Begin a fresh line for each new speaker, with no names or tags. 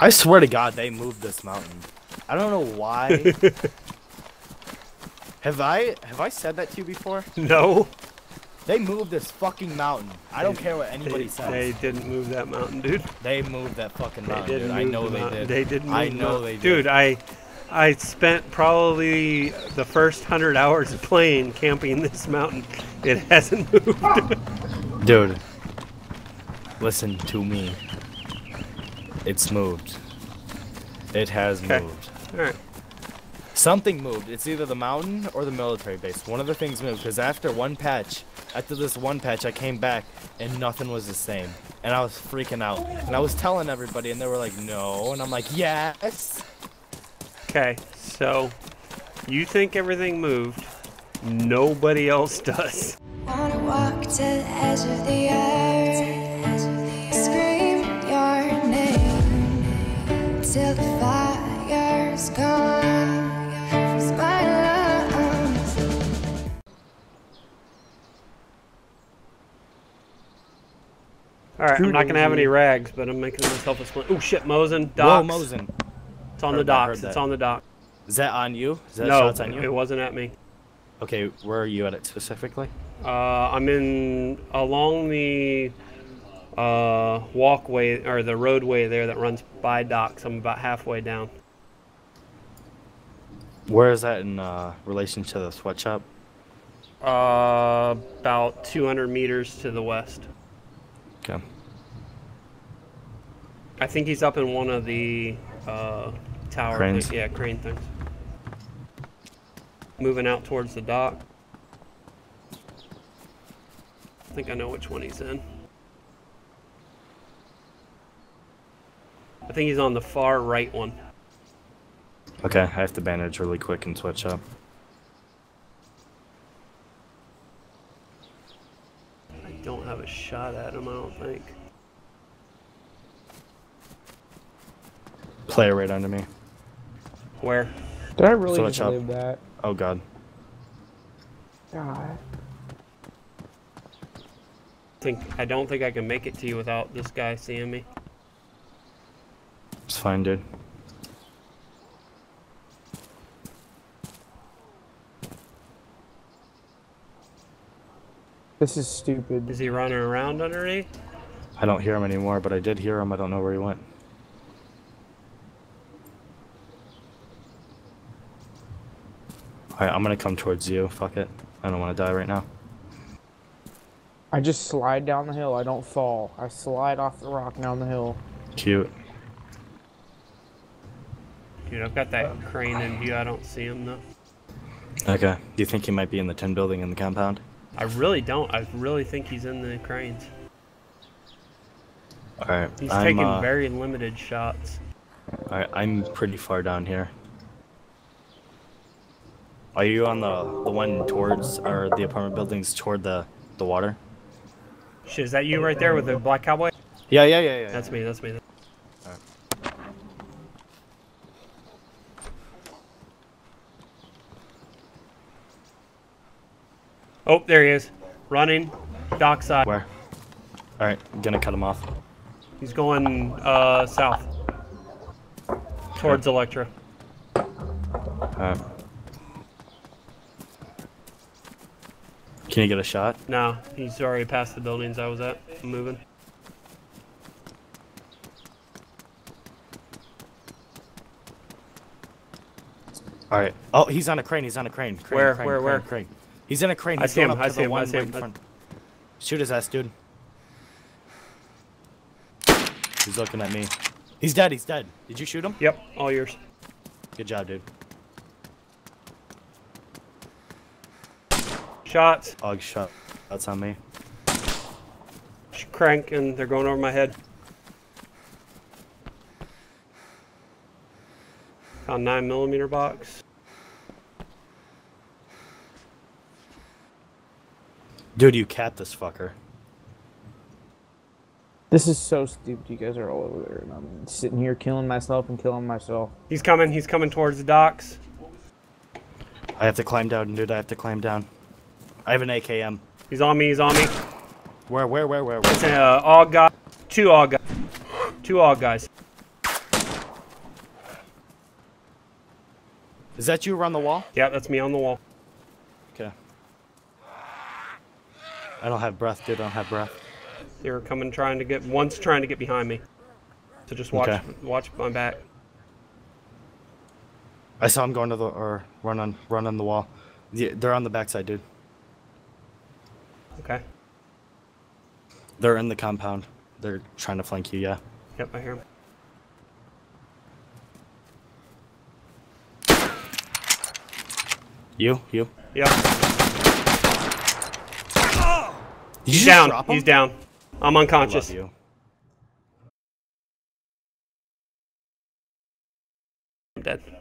I swear to God, they moved this mountain. I don't know why. have I have I said that to you before?
No.
They moved this fucking mountain. I don't
They-
care what anybody
They,
says.
they didn't move that mountain, dude.
They moved that fucking
They
mountain,
didn't
dude. I know
the
they
mountain.
did.
They didn't. Move
I know
mountain.
they did.
Dude, I I spent probably the first hundred hours of playing camping this mountain. It hasn't moved.
Dude, listen to me. It's moved. It has
Okay.
moved.
All right.
Something moved. It's either the mountain or the military base. One of the things moved because after one patch, after this one patch, I came back and nothing was the same. And I was freaking out. And I was telling everybody, and they were like, no. And I'm like, yes.
Okay. So you think everything moved? Nobody else does. All right. I'm not gonna have any rags, but I'm making myself a split. Oh shit, Mosin.
Whoa,
Docks.
Mosin.
It's on the docks. It's on the dock.
Is that on you? Is that
no,
shots on you?
it wasn't at me.
Okay, where are you at it specifically?
Uh, I'm in along the uh, walkway or the roadway there that runs by docks. I'm about halfway down.
Where is that in uh, relation to the sweatshop?
Uh, about 200 meters to the west.
Okay.
I think he's up in one of the uh, tower.
Cranes?
yeah, crane things. Moving out towards the dock. I think I know which one he's in. I think he's on the far right one.
Okay, I have to bandage really quick and switch
I don't have a shot at him, I don't think.
Player right under me.
Where?
Did I really
So
just
up?
live that?
Oh god.
God.
think I don't think I can make it to you without this guy seeing me.
It's fine, dude.
This is stupid.
Is he running around underneath?
I don't hear him anymore, but I did hear him. I don't know where he went. Alright, I'm gonna come towards you. Fuck it. I don't want to die right now.
I just slide down the hill. I don't fall. I slide off the rock down the hill.
Cute.
Dude, I've got that crane in view. I don't see him though.
Okay. Do you think he might be in the tin building in the compound?
I really don't. I really think he's in the cranes.
Alright.
He's
I'm,
taking
uh,
very limited shots.
Alright, I'm pretty far down here. Are you on the the one towards or the apartment buildings toward the the water?
Shit, is that you right there with the black cowboy?
Yeah, yeah, yeah, yeah.
That's me. That's me. Oh, there he is, running, dockside.
Where? Alright, I'm gonna cut him off.
He's going uh, south towards Elektro.
Alright. Can you get a shot?
No, he's already past the buildings I was at. I'm moving.
Alright. Oh, he's on a crane. He's on a crane. crane
Where,
crane,
where,
crane,
where?
Crane. He's in a crane.
I see him,
up
I
to
see
the
him, I see him.
front. Shoot his ass, dude. He's looking at me. He's dead. He's dead. Did you shoot him?
Yep, all yours.
Good job, dude.
Shots,
Oh, shot. That's on me.
crank, and they're going over my head. Found nine millimeter box.
Dude, you cat this fucker.
This is so stupid. You guys are all over there, and I'm sitting here killing myself and killing myself.
He's coming. He's coming towards the docks.
I have to climb down, dude. I have to climb down. I have an AKM.
He's on me. He's on me.
Where, where, where, where? where?
It's an uh, all guy. Two all guys. Two all guys.
Is that you around the wall?
Yeah, that's me on the wall.
I don't have breath, dude. I don't have breath.
They're coming, trying to get. One's trying to get behind me. So just watch,
Okay.
watch my back.
I saw him going to the or run on run on the wall. Yeah, they're on the backside, dude.
Okay.
They're in the compound. They're trying to flank you. Yeah.
Yep, I hear him.
You, you.
Yep.
Did
He's down. He's down. I'm
I
unconscious.
love you.
I'm dead.